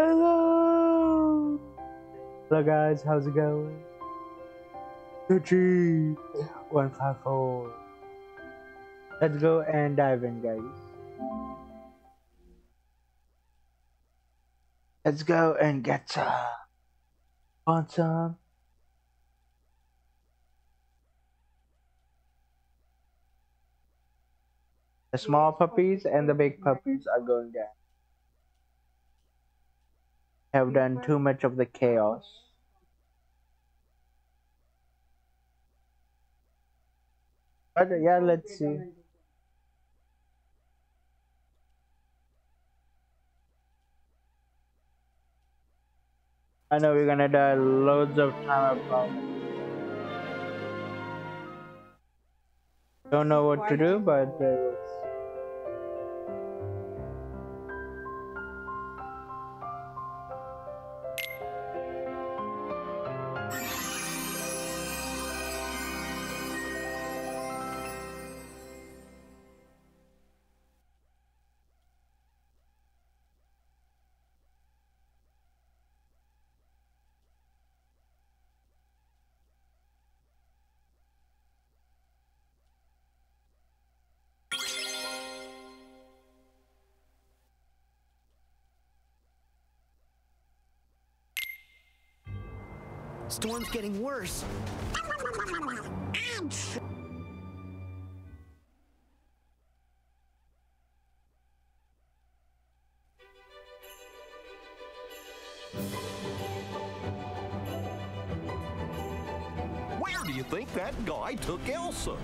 Hello! Hello guys, how's it going? G 154 Let's go and dive in guys. Let's go and get some. Want some? The small puppies and the big puppies are going down. Have done too much of the chaos. But yeah, let's see. I know we're gonna die loads of time about Don't know what to do, but uh, Storm's getting worse. Where do you think that guy took Elsa?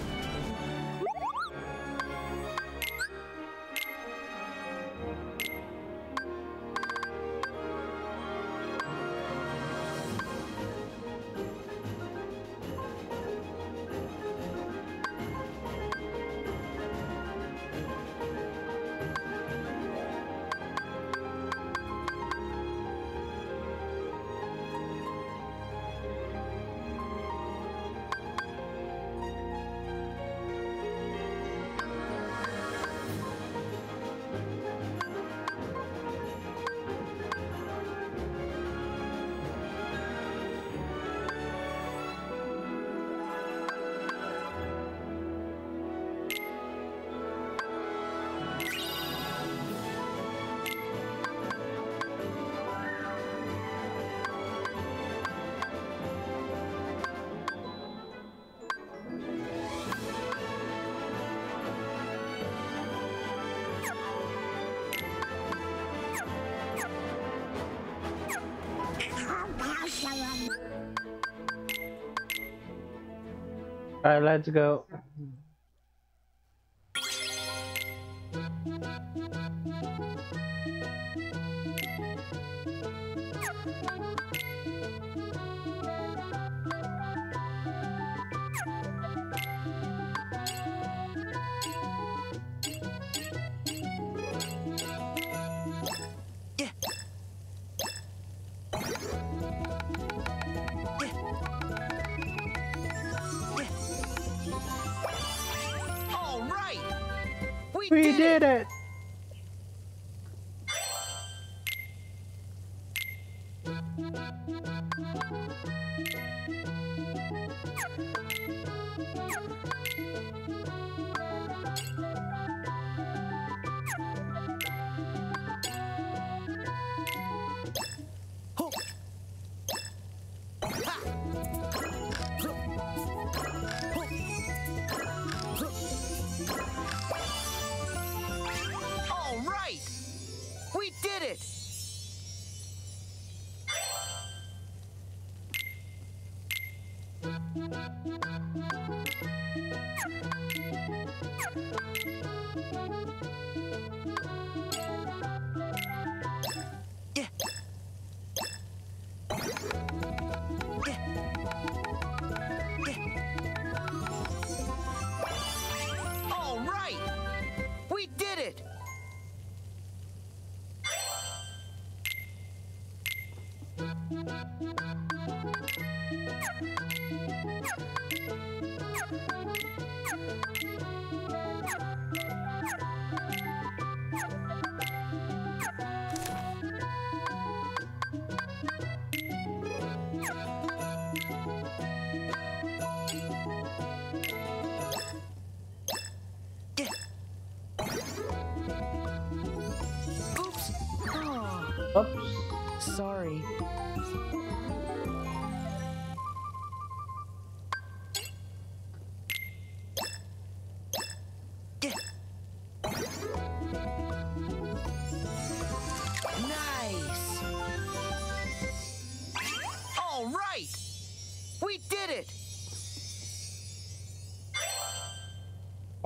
Alright, let's go.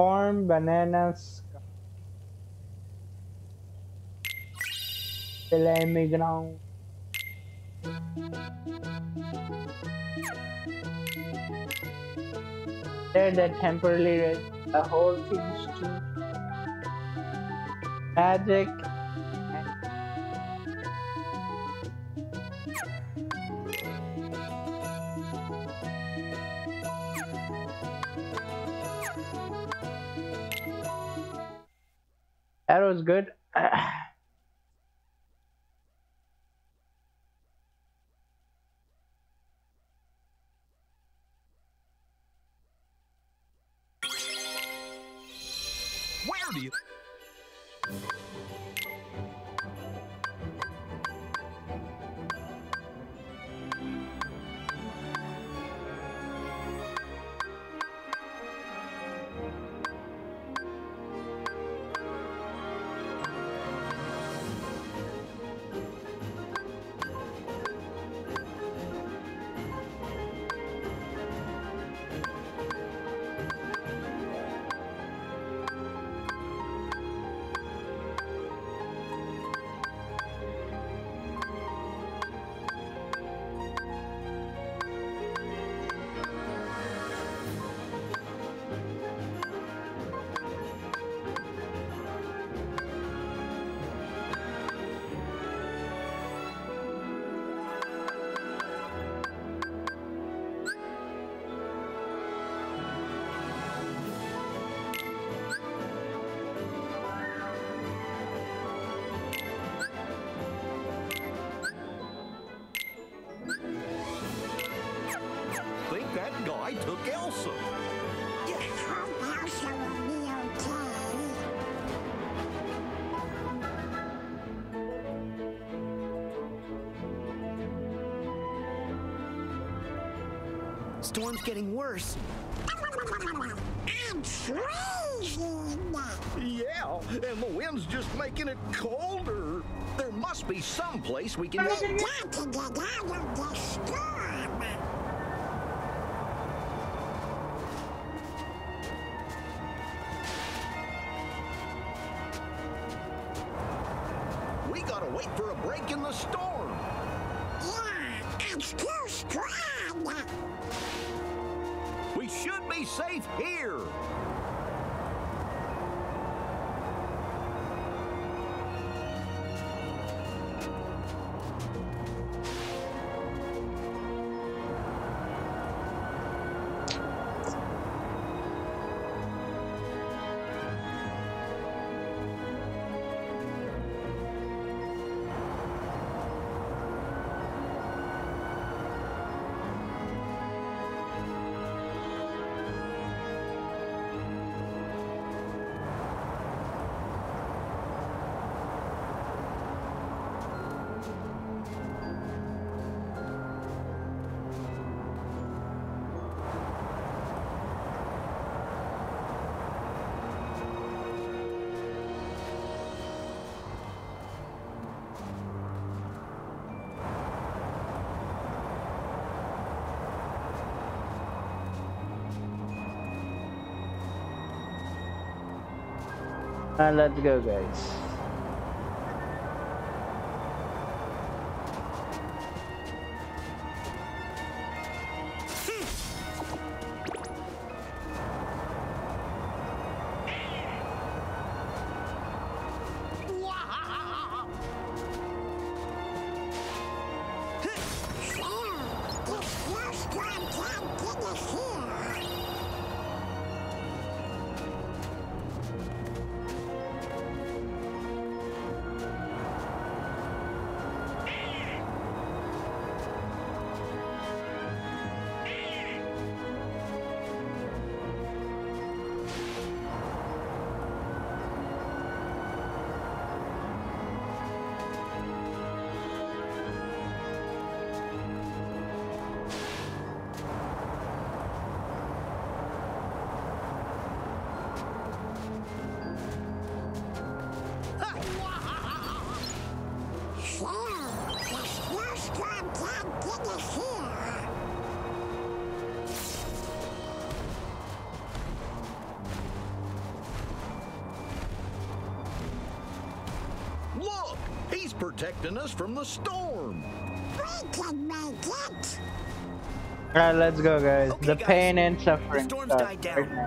Corn, bananas. Filet mignon. There that temporarily the whole thing's to magic. That was good. Storm's getting worse. I'm freezing. Yeah, and the wind's just making it colder. There must be some place we can... Got to get out of the storm. Uh, let's go, guys. Protecting us from the storm. We can make it. Alright, let's go, guys. Okay, the guys. pain and suffering. The storm's starts died down.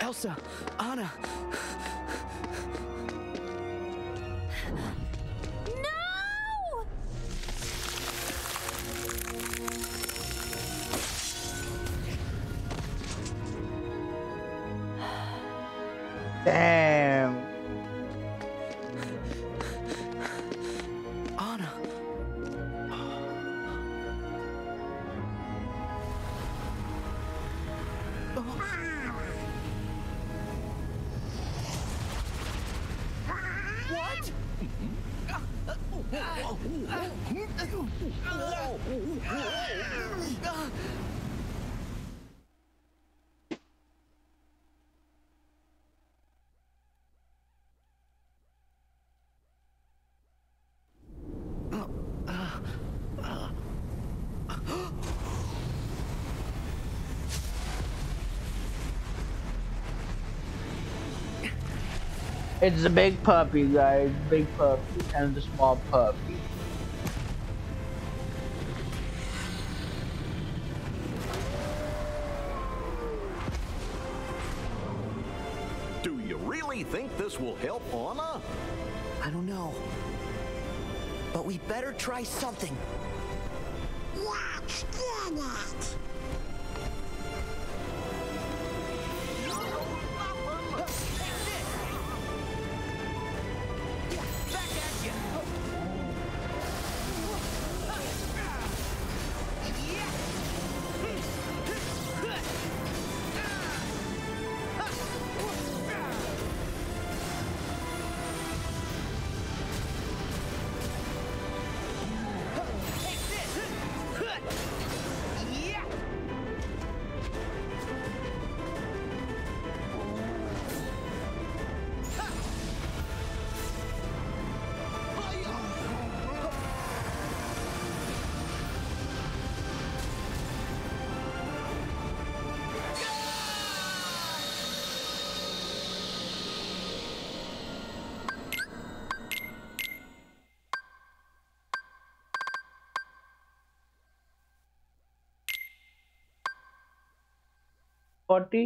Elsa! Anna! It's a big puppy, guys. Big puppy and the small puppy. Do you really think this will help Anna? I don't know. But we better try something. Forty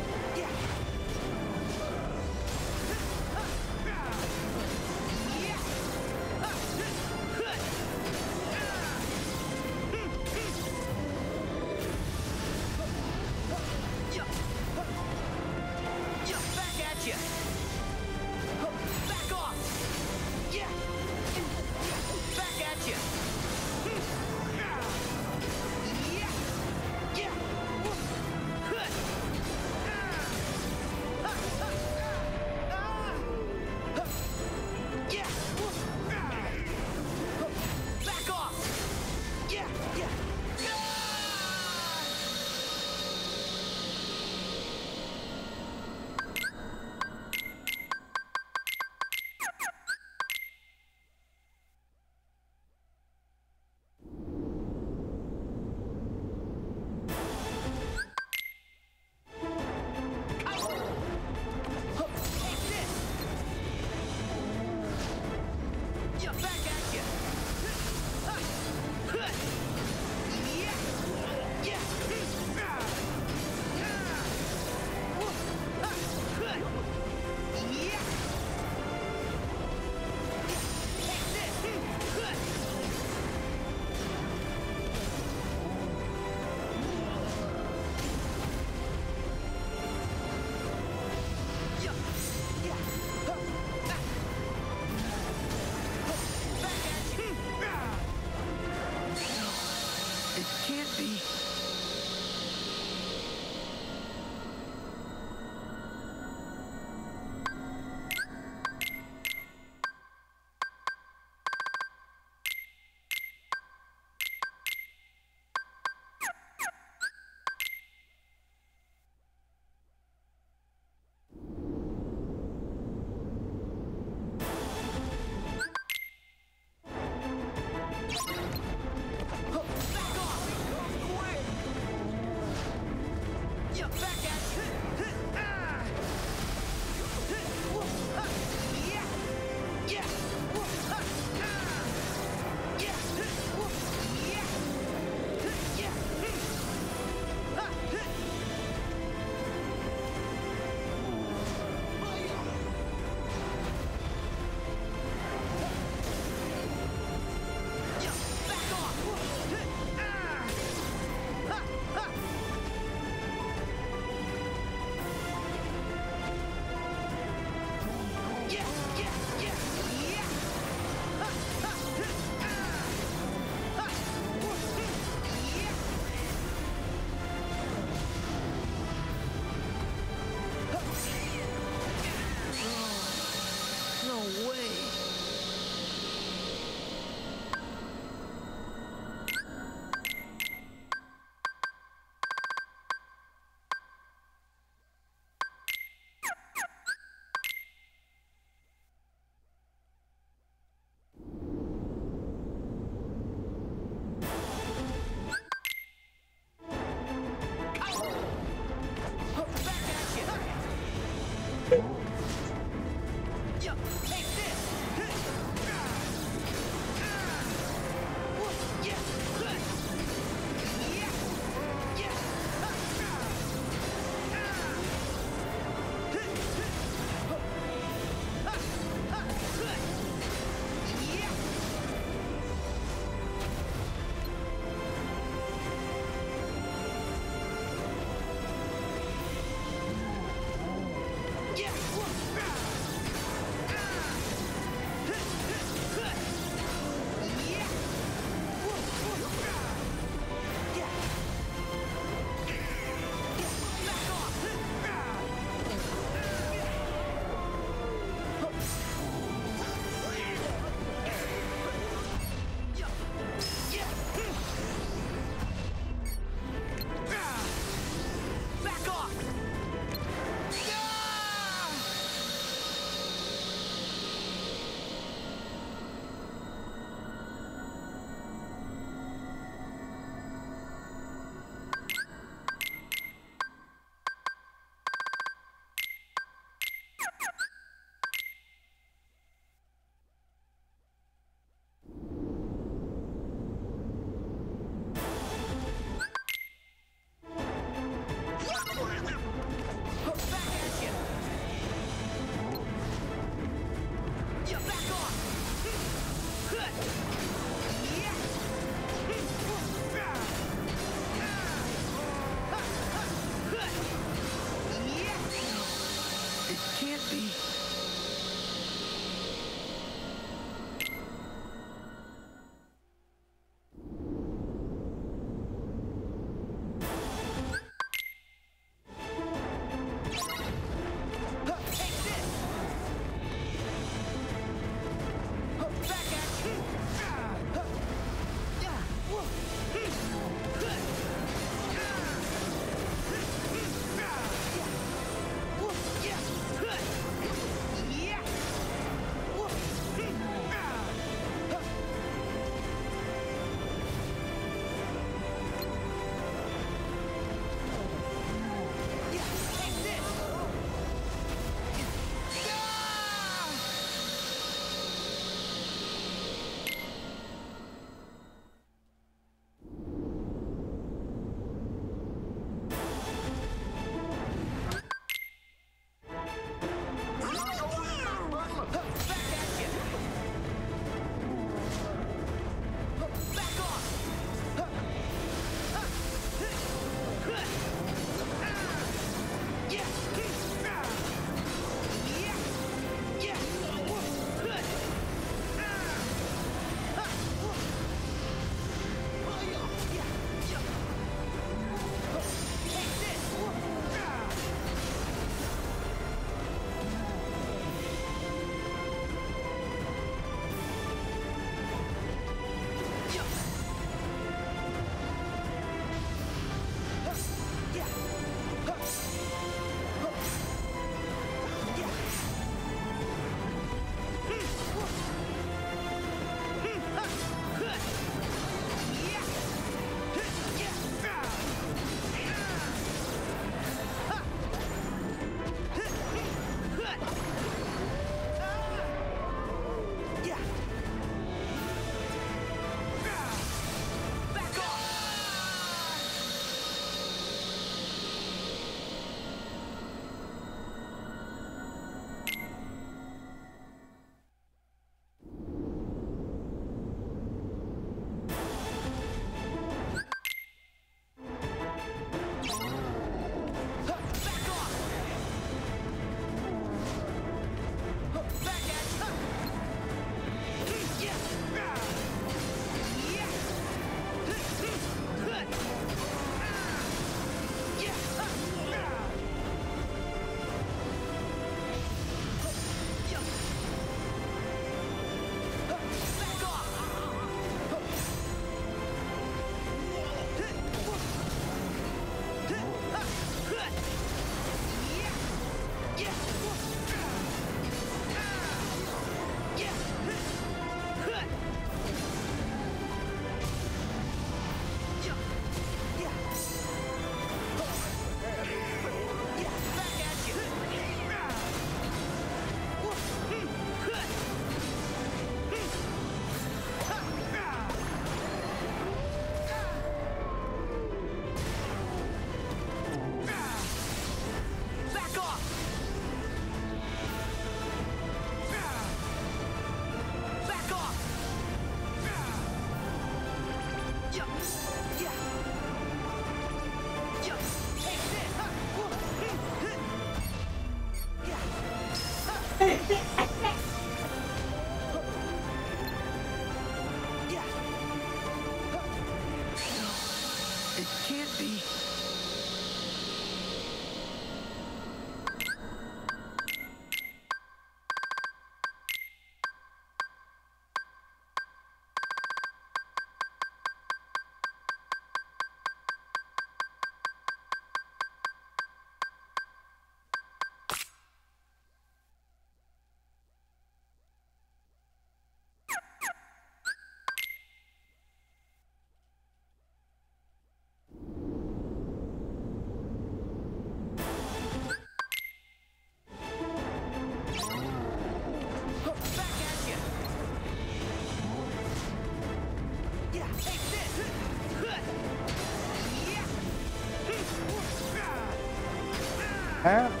哎